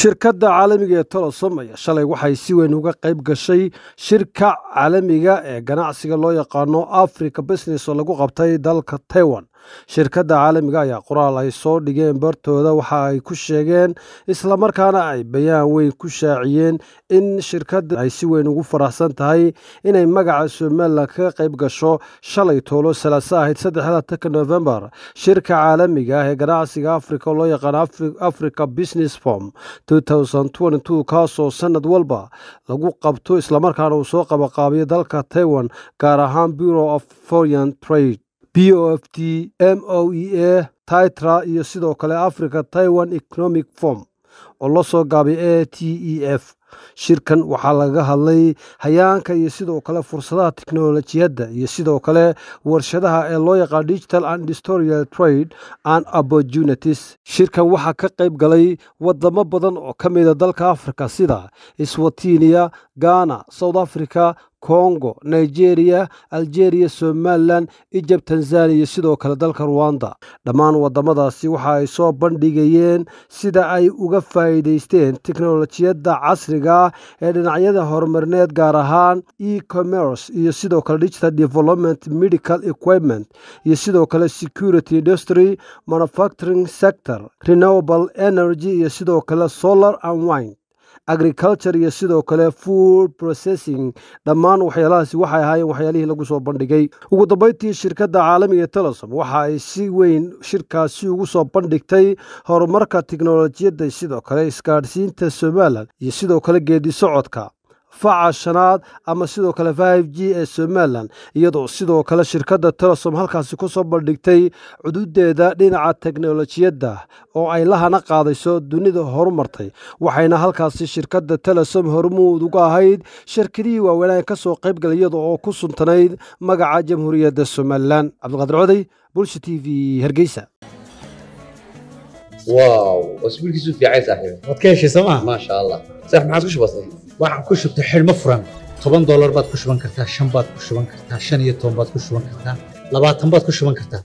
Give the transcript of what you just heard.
shirkadda caalamiga ee tolosom ayaa shalay waxay si weyn uga qayb gashay shirka caalamiga ee ganacsiga loo yaqaano africa business oo lagu qabtay dalka taiwan shirkadda caalamiga ayaa qoraal ay soo dhigeen bartooda waxa ay ku sheegeen islamarkaana ay bayaan weyn ku shaaciyeen in shirkadda ay si weyn ugu faraxsan tahay inay magaca somalilan kaga qayb gasho shalay toolo salaaso ahayd saddexlatanka novembar shirka caalamiga ah ee ganacsiga africa oo loo yaqaano africa business form kaasoo sanad walba lagu qabto islamarkaana uu soo qabaqaabiyo dalka taiwan gaar ahaan bureau of foreign trade b o f t m o e a titra iyo sidoo kale africa taiwan economic form oo la soo gaabay a t e f. Shirkan waxaa laga hadlay hayaanka iyo sidoo kale fursadaha teknolojiyadda iyo sidoo kale warshadaha ee loo yaqaan digital and historial trade and opportunities. Shirkan waxaa ka qayb galay wadamo badan oo ka mida dalka africa sida swatinia ghana south africa congo nigeria algeria somalilan egypt tanzania iyo sidoo kale dalka ruwanda dhammaan wadamadaasi waxa ay soo bandhigayeen sida ay uga faa'iidaysteen teknolojiyadda casriga ah ee dhinacyada horumarineed gaar ahaan e commerce iyo sidoo kale digital development medical equipment iyo sidoo kale security industry manufacturing sector renewable energy iyo sidoo kale solar and wine agriculture iyo sidoo kale food processing. Dhammaan waxyaalahaasi waxay ahaayeen waxyaalihii lagu soo bandhigay. Ugu dambeyntii shirkadda caalamiga telesom waxa ay si weyn shirkaasi ugu soo bandhigtay horumarka teknolojiyadda sidoo kale isgaadhsiinta somalilan iyo sidoo kale geedi socodka faca shanaad ama sidoo kale v g ee somalilan iyadoo sidoo kale shirkadda telesom halkaasi ku soo bandhigtay cududeeda dhinaca teknolojiyadda oo ay lahana qaadayso dunida horumartay. Waxayna halkaasi shirkadda telesom hormuud uga ahayd shirkadihii waaweynaan ka soo qaybgalay iyada oo ku suntanayd magaca jamhuuriyadda somalilan cabdiqaadir coday bulsha t v hergeysa wow. واسبوع كيسو في عايز صاحبي waad ka heshay sooma ما شاء الله صح ما عادش بسيط waxaan ku shubtay xidhmo furan toban doolar baad ku shuban kartaa shan baad ku shuban kartaa shan iyo toban baad ku shuban kartaa labaatan baad ku shuban kartaa